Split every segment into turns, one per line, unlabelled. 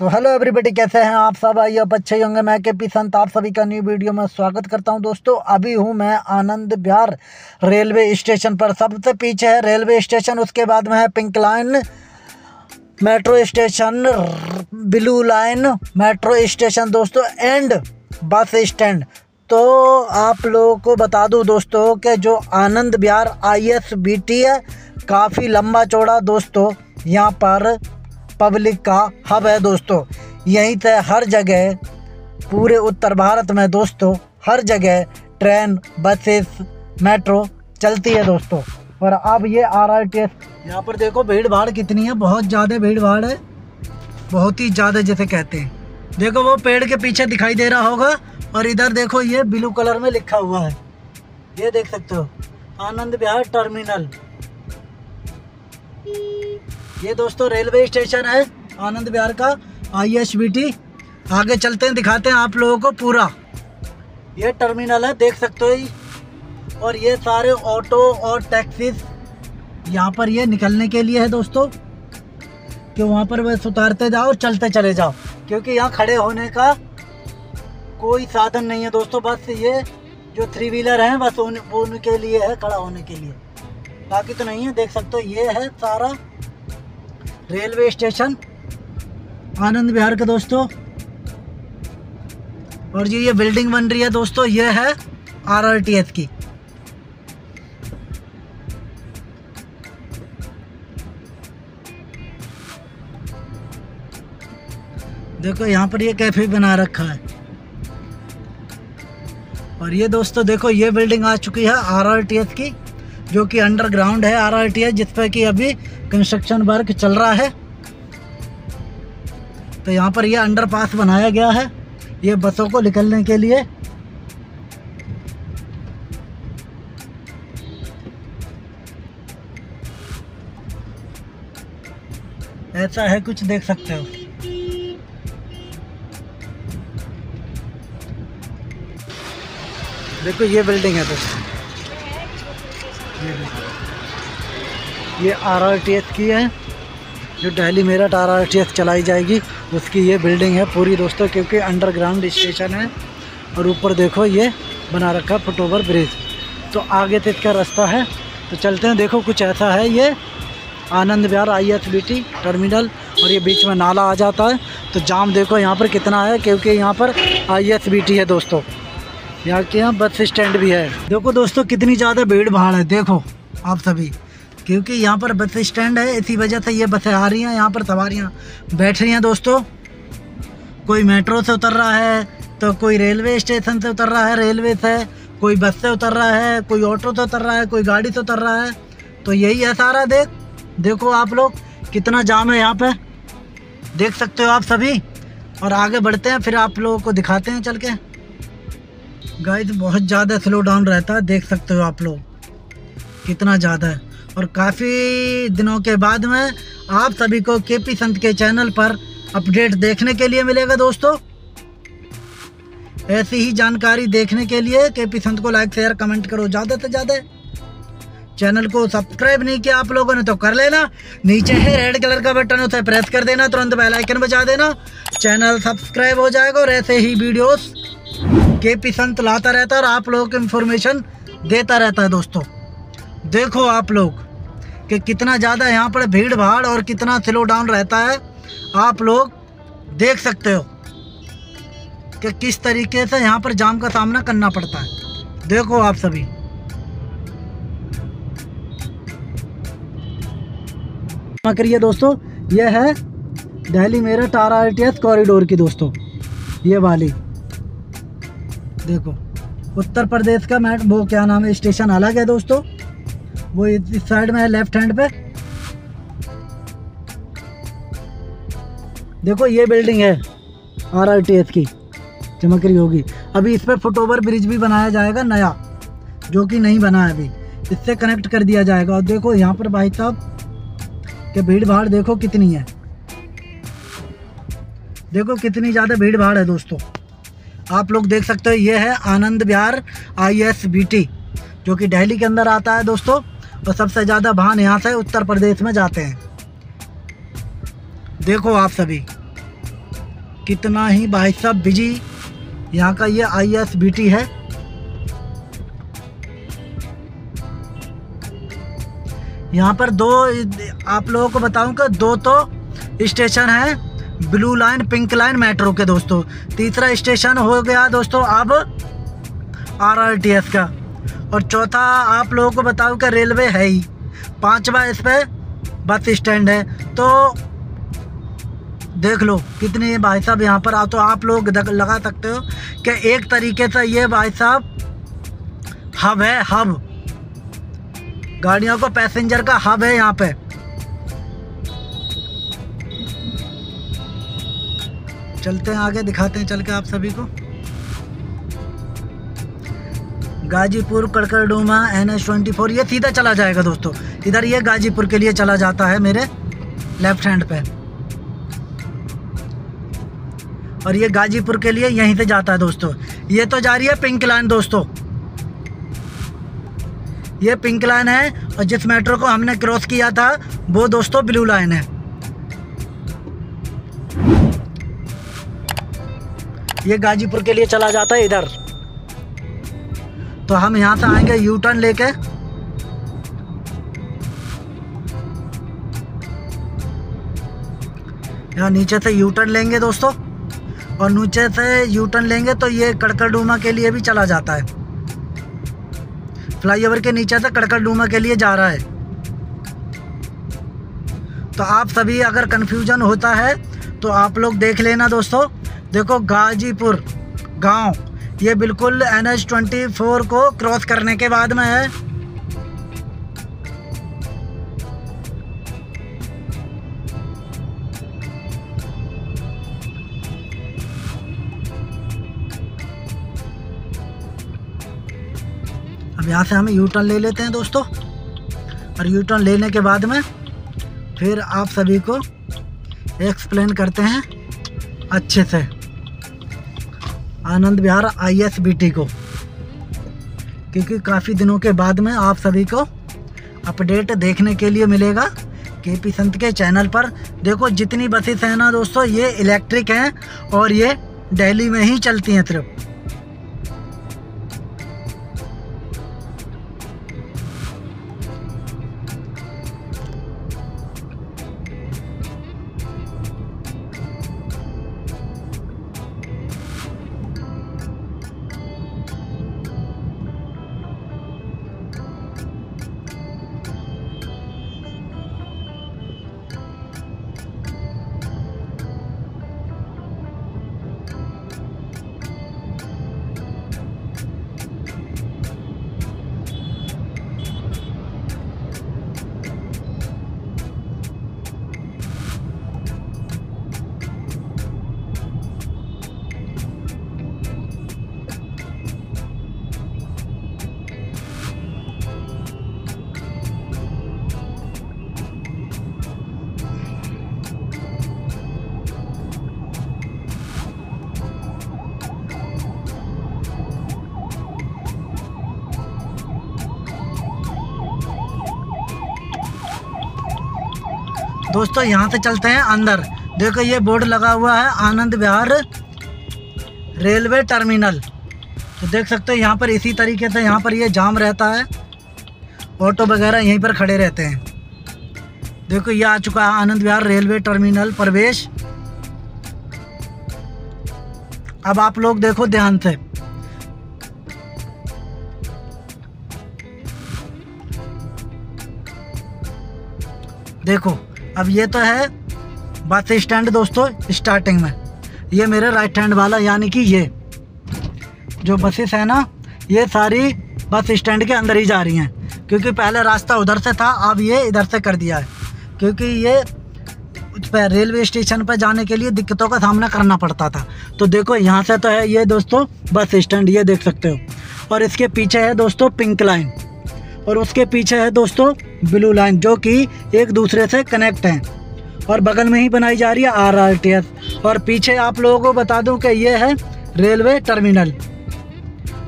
So hello everybody कैसे हैं आप सब? आइए अब अच्छे होंगे। मैं के पी संत, आप सभी का न्यू वीडियो में स्वागत करता हूँ। दोस्तों, अभी हूँ मैं आनंद बिहार रेलवे स्टेशन पर। सबसे पीछे है रेलवे स्टेशन, उसके बाद में है pink line, metro station, blue line, metro station. दोस्तों एंड बस स्टैंड तो आप लोगों को बता दूँ दोस्तों कि जो आनंद बिहार आई है, काफ़ी लंबा चौड़ा दोस्तों, यहाँ पर पब्लिक का हब है दोस्तों। यहीं से हर जगह, पूरे उत्तर भारत में दोस्तों, हर जगह ट्रेन, बसेस, मेट्रो चलती है दोस्तों। और अब ये आर आर टी एस यहाँ पर देखो भीड़ भाड़ कितनी है, बहुत ज़्यादा भीड़ भाड़ है। बहुत ही ज़्यादा जैसे कहते हैं। देखो वो पेड़ के पीछे दिखाई दे रहा होगा, और इधर देखो ये ब्लू कलर में लिखा हुआ है। ये देख सकते हो, आनंद विहार टर्मिनल। ये दोस्तों रेलवे स्टेशन है, आनंद बिहार का। आई आगे चलते हैं, दिखाते हैं आप लोगों को पूरा। ये टर्मिनल है, देख सकते हो और ये सारे ऑटो और टैक्सीज यहाँ पर ये निकलने के लिए है दोस्तों। कि वहाँ पर बस उतारते जाओ और चलते चले जाओ। क्योंकि यहाँ खड़े होने का कोई साधन नहीं है दोस्तों, बस ये जो थ्री व्हीलर हैं, बस उन उनके लिए है, खड़ा होने के लिए। बाकी तो नहीं है, देख सकते हो, ये है सारा रेलवे स्टेशन, आनंद विहार का दोस्तों। और जी, ये बिल्डिंग बन रही है दोस्तों, ये है आर आर टी आरआरटीएस की। देखो, यहाँ पर ये कैफ़े बना रखा है। और ये दोस्तों, देखो, ये बिल्डिंग आ चुकी है आर आर टी आरआरटीएस की, जो कि अंडरग्राउंड है आर आर आरआरटीएस जिस पर कि अभी कंस्ट्रक्शन वर्क चल रहा है। तो यहाँ पर ये अंडरपास बनाया गया है, ये बसों को निकलने के लिए। ऐसा है, कुछ देख सकते हो। देखो, ये बिल्डिंग है दोस्तों। ये आर आर टी एस की है, जो Delhi Meerut R R T S चलाई जाएगी। उसकी ये बिल्डिंग है पूरी दोस्तों, क्योंकि अंडरग्राउंड स्टेशन है। और ऊपर देखो, ये बना रखा फुट ओवर ब्रिज तो आगे तक का रास्ता है। तो चलते हैं, देखो कुछ ऐसा है ये। Anand Vihar T terminal. और ये बीच में नाला आ जाता है। तो जाम देखो यहाँ पर कितना है, क्योंकि यहाँ पर आई एस बी टी है दोस्तों। यहाँ के यहाँ बस स्टैंड भी है। देखो दोस्तों, कितनी ज़्यादा भीड़ भाड़ है, देखो आप सभी। क्योंकि यहाँ पर बस स्टैंड है, इसी वजह से ये बसें आ रही हैं, यहाँ पर सवारियाँ बैठ रही हैं दोस्तों। कोई मेट्रो से उतर रहा है तो कोई रेलवे स्टेशन से उतर रहा है, रेलवे से, कोई बस से उतर रहा है, कोई ऑटो से उतर रहा है, कोई गाड़ी से उतर रहा है। तो यही है सारा देख, देखो आप लोग कितना जाम है यहाँ पे। देख सकते हो आप सभी। और आगे बढ़ते हैं, फिर आप लोगों को दिखाते हैं चल के। गाइस बहुत ज़्यादा स्लो डाउन रहता है, देख सकते हो आप लोग। कितना ज़्यादा है। और काफ़ी दिनों के बाद में आप सभी को के पी संत के चैनल पर अपडेट देखने के लिए मिलेगा दोस्तों। ऐसी ही जानकारी देखने के लिए के पी संत को लाइक शेयर कमेंट करो ज़्यादा से ज़्यादा। चैनल को सब्सक्राइब नहीं किया आप लोगों ने तो कर लेना। नीचे है रेड कलर का बटन उसे प्रेस कर देना, तुरंत बेल आइकन बजा देना। चैनल सब्सक्राइब हो जाएगा और ऐसे ही वीडियोस के पी संत लाता रहता है और आप लोगों को इन्फॉर्मेशन देता रहता है दोस्तों। देखो आप लोग कि कितना ज़्यादा यहाँ पर भीड़ भाड़ और कितना स्लो डाउन रहता है, आप लोग देख सकते हो कि किस तरीके से यहाँ पर जाम का सामना करना पड़ता है। देखो आप सभी। करिए दोस्तों, यह है Delhi Meerut R R T S corridor की दोस्तों, ये वाली। देखो, उत्तर प्रदेश का मैट वो क्या नाम है स्टेशन अलग है दोस्तों। वो इस साइड में है लेफ़्ट हैंड पे। देखो, ये बिल्डिंग है आर आर टी एस की चमक रही होगी। अभी इस पर फुट ओवर ब्रिज भी बनाया जाएगा नया, जो कि नहीं बना है अभी। इससे कनेक्ट कर दिया जाएगा। और देखो, यहाँ पर भाई साहब के भीड़ भाड़ देखो कितनी है। देखो, कितनी ज़्यादा भीड़ भाड़ है दोस्तों। आप लोग देख सकते हो, ये है आनंद बिहार आई जो कि दिल्ली के अंदर आता है दोस्तों। और सबसे ज़्यादा वाहन यहाँ से उत्तर प्रदेश में जाते हैं। देखो आप सभी, कितना ही भाई साहब बिज़ी यहाँ का ये आई एस बी टी है। यहाँ पर दो, आप लोगों को बताऊँ कि दो तो स्टेशन है blue line pink line metro के दोस्तों। तीसरा स्टेशन हो गया दोस्तों अब आर आर टी एस का। और चौथा आप लोगों को बताऊँ कि रेलवे है ही। पांचवा इस पर बस स्टैंड है। तो देख लो कितने भाई साहब, यहाँ पर आ तो आप लोग लगा सकते हो कि एक तरीके से ये भाई साहब हब है, हब। गाड़ियों को पैसेंजर का हब है यहाँ पे। चलते हैं आगे, दिखाते हैं चल के आप सभी को। Ghazipur, Karkardooma, N H twenty four, ये सीधा चला जाएगा दोस्तों। इधर ये गाजीपुर के लिए चला जाता है मेरे लेफ़्ट हैंड पे। और ये गाजीपुर के लिए यहीं से जाता है दोस्तों। ये तो जा रही है पिंक लाइन दोस्तों। ये पिंक लाइन है और जिस मेट्रो को हमने क्रॉस किया था, वो दोस्तों ब्लू लाइन है। ये गाजीपुर के लिए चला जाता है इधर। तो हम यहाँ से आएँगे यू टर्न लेके। यहाँ नीचे से यू टर्न लेंगे दोस्तों। और नीचे से यू टर्न लेंगे तो ये कड़कड़डूमा के लिए भी चला जाता है। फ्लाईओवर के नीचे से कड़कड़डूमा के लिए जा रहा है। तो आप सभी अगर कन्फ्यूज़न होता है तो आप लोग देख लेना दोस्तों। देखो गाजीपुर गाँव। ये बिल्कुल एन एच ट्वेंटी फोर को क्रॉस करने के बाद में है। अब यहाँ से हम यू टर्न ले लेते हैं दोस्तों। और यू टर्न लेने के बाद में फिर आप सभी को एक्सप्लेन करते हैं अच्छे से। आनंद विहार आईएसबीटी को। क्योंकि काफ़ी दिनों के बाद में आप सभी को अपडेट देखने के लिए मिलेगा के पी संत के चैनल पर। देखो, जितनी बसेस हैं ना दोस्तों, ये इलेक्ट्रिक हैं और ये दिल्ली में ही चलती हैं सिर्फ़। दोस्तों, यहाँ से चलते हैं अंदर। देखो, ये बोर्ड लगा हुआ है, आनंद विहार रेलवे टर्मिनल। तो देख सकते हो, यहाँ पर इसी तरीके से यहाँ पर ये जाम रहता है। ऑटो वगैरह यहीं पर खड़े रहते हैं। देखो, ये आ चुका है आनंद विहार रेलवे टर्मिनल प्रवेश। अब आप लोग देखो ध्यान से। देखो अब ये तो है बस स्टैंड दोस्तों स्टार्टिंग में। ये मेरे राइट हैंड वाला, यानी कि ये। जो बसेस है ना, ये सारी बस स्टैंड के अंदर ही जा रही हैं। क्योंकि पहले रास्ता उधर से था, अब ये इधर से कर दिया है। क्योंकि ये रेलवे स्टेशन पर जाने के लिए दिक्कतों का सामना करना पड़ता था। तो देखो, यहाँ से तो है ये दोस्तों, बस स्टैंड, ये देख सकते हो। और इसके पीछे है दोस्तों पिंक लाइन और उसके पीछे है दोस्तों ब्लू लाइन जो कि एक दूसरे से कनेक्ट हैं। और बगल में ही बनाई जा रही है आर आर टी एस और पीछे आप लोगों को बता दूँ कि ये है रेलवे टर्मिनल।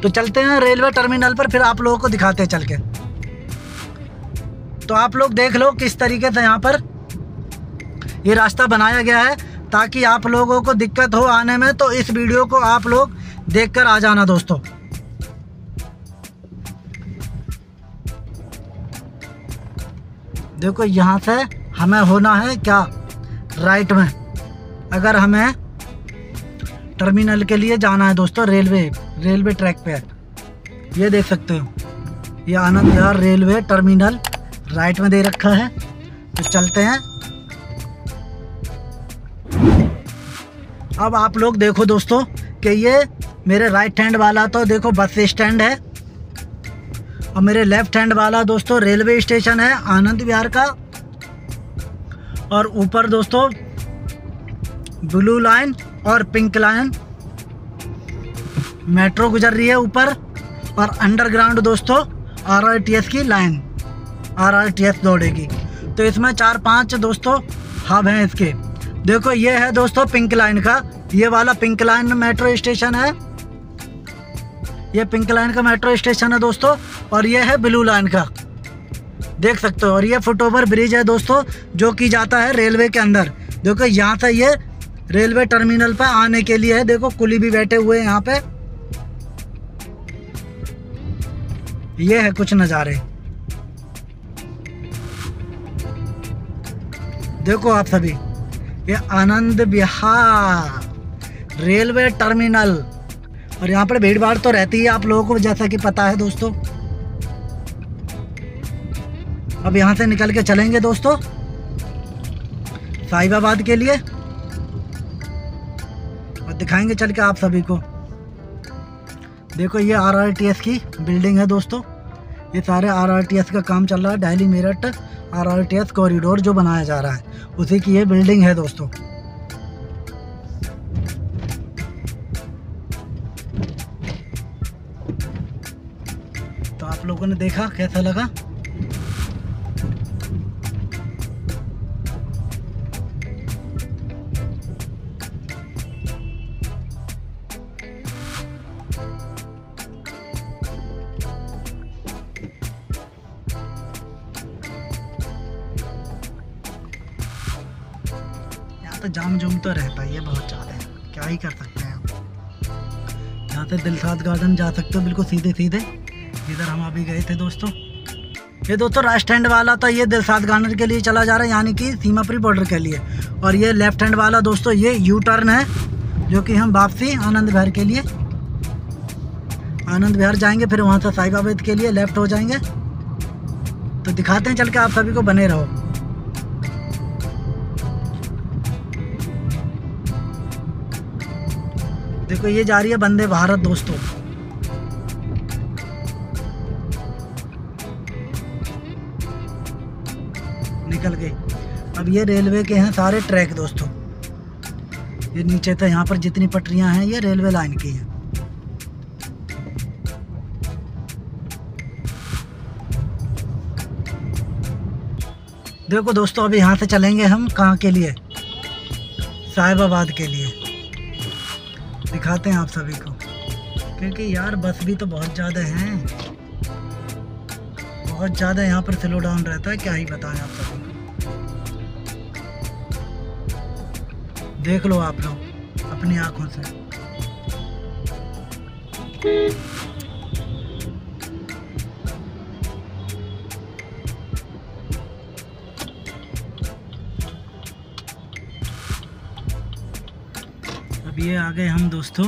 तो चलते हैं रेलवे टर्मिनल पर, फिर आप लोगों को दिखाते हैं चल के। तो आप लोग देख लो किस तरीके से यहाँ पर ये रास्ता बनाया गया है, ताकि आप लोगों को दिक्कत हो आने में तो इस वीडियो को आप लोग देख कर आ जाना दोस्तों। देखो, यहाँ से हमें होना है क्या? राइट में। अगर हमें टर्मिनल के लिए जाना है दोस्तों रेलवे रेलवे ट्रैक पे। ये देख सकते हो। ये Anand Vihar railway terminal right में दे रखा है। तो चलते हैं। अब आप लोग देखो दोस्तों, कि ये मेरे राइट हैंड वाला तो देखो बस स्टैंड है। और मेरे लेफ़्ट हैंड वाला दोस्तों रेलवे स्टेशन है, आनंद विहार का। और ऊपर दोस्तों ब्लू लाइन और पिंक लाइन मेट्रो गुजर रही है ऊपर और अंडरग्राउंड दोस्तों आरआरटीएस की लाइन आरआरटीएस दौड़ेगी। तो इसमें चार पाँच दोस्तों हब हैं इसके। देखो, ये है दोस्तों पिंक लाइन का, ये वाला पिंक लाइन मेट्रो स्टेशन है। ये पिंक लाइन का मेट्रो स्टेशन है दोस्तों, और ये है ब्लू लाइन का। देख सकते हो, और ये फुट ओवर ब्रिज है दोस्तों, जो कि जाता है रेलवे के अंदर। देखो, यहाँ से ये रेलवे टर्मिनल पर आने के लिए है। देखो, कुली भी बैठे हुए हैं यहाँ पे। ये है कुछ नज़ारे। देखो आप सभी, ये आनंद बिहार रेलवे टर्मिनल। और यहाँ पर भीड़ भाड़ तो रहती है, आप लोगों को जैसा कि पता है दोस्तों। अब यहाँ से निकल के चलेंगे दोस्तों, साहिबाबाद के लिए। और दिखाएँगे चल के आप सभी को। देखो, ये आरआरटीएस की बिल्डिंग है दोस्तों। ये सारे आरआरटीएस का काम चल रहा है दिल्ली मेरठ आरआरटीएस कॉरिडोर जो बनाया जा रहा है, उसी की ये बिल्डिंग है दोस्तों। लोगों ने देखा, कैसा लगा? तो जाम जुम तो रहता ही है, बहुत ज़्यादा। क्या ही कर सकते हैं यहाँ से दिलसाद गार्डन जा सकते हो, बिल्कुल सीधे सीधे इधर हम अभी गए थे दोस्तों? ये दोस्तों, राइट हैंड वाला तो ये दिलसाद गार्डन के लिए चला जा रहा है, यानी कि सीमापुरी बॉर्डर के लिए। और ये लेफ़्ट हैंड वाला दोस्तों, ये यू टर्न है, जो कि हम वापसी आनंद विहार के लिए। आनंद विहार जाएँगे, फिर वहाँ से साहिबाबाद के लिए लेफ़्ट हो जाएँगे। तो दिखाते हैं, चल के आप सभी को बने रहो। देखो, ये जा रही है वंदे भारत, दोस्तों। अब ये रेलवे के हैं सारे ट्रैक दोस्तों। ये नीचे तो यहाँ पर जितनी पटरियाँ हैं, ये रेलवे लाइन की हैं। देखो दोस्तों, अभी यहाँ से चलेंगे हम कहाँ के लिए? साहिबाबाद के लिए। दिखाते हैं आप सभी को। क्योंकि यार बस भी तो बहुत ज़्यादा हैं। बहुत ज़्यादा यहाँ पर स्लो डाउन रहता है, क्या ही बताएँ आप सभी। देख लो आप लोग, अपनी आँखों से। अब ये आ गए हम दोस्तों,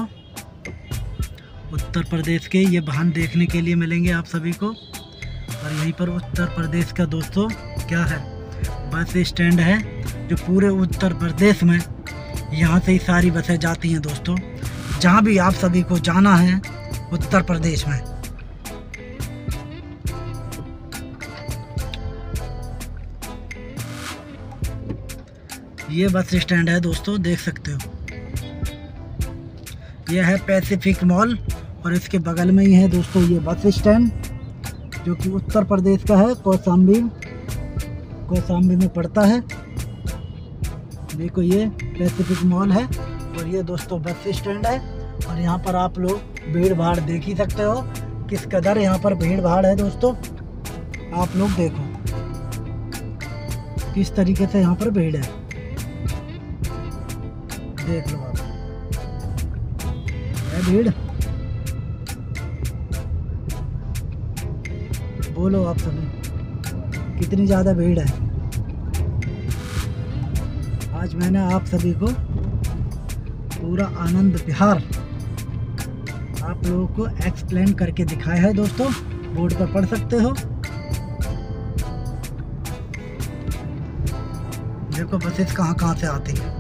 उत्तर प्रदेश के। ये वाहन देखने के लिए मिलेंगे आप सभी को। और यहीं पर उत्तर प्रदेश का दोस्तों, क्या है? बस स्टैंड है, जो पूरे उत्तर प्रदेश में यहाँ से ही सारी बसें जाती हैं दोस्तों। जहाँ भी आप सभी को जाना है, उत्तर प्रदेश में। ये बस स्टैंड है दोस्तों, देख सकते हो। यह है पैसिफिक मॉल और इसके बगल में ही है दोस्तों ये बस स्टैंड, जो कि उत्तर प्रदेश का है, कौशाम्बी। कौशाम्बी में पड़ता है। देखो ये पैसिफिक मॉल है और ये दोस्तों बस स्टैंड है और यहाँ पर आप लोग भीड़ भाड़ देख ही सकते हो। किस कदर यहाँ पर भीड़ भाड़ है दोस्तों, आप लोग देखो। किस तरीके से यहाँ पर भीड़ है। देख लो आप। है भीड़? बोलो आप सभी, कितनी ज़्यादा भीड़ है। आज मैंने आप सभी को पूरा आनंद, बिहार आप लोगों को एक्सप्लेन करके दिखाया है दोस्तों। बोर्ड पर पढ़ सकते हो। देखो बसेस कहाँ कहाँ से आती है।